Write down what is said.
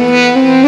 Música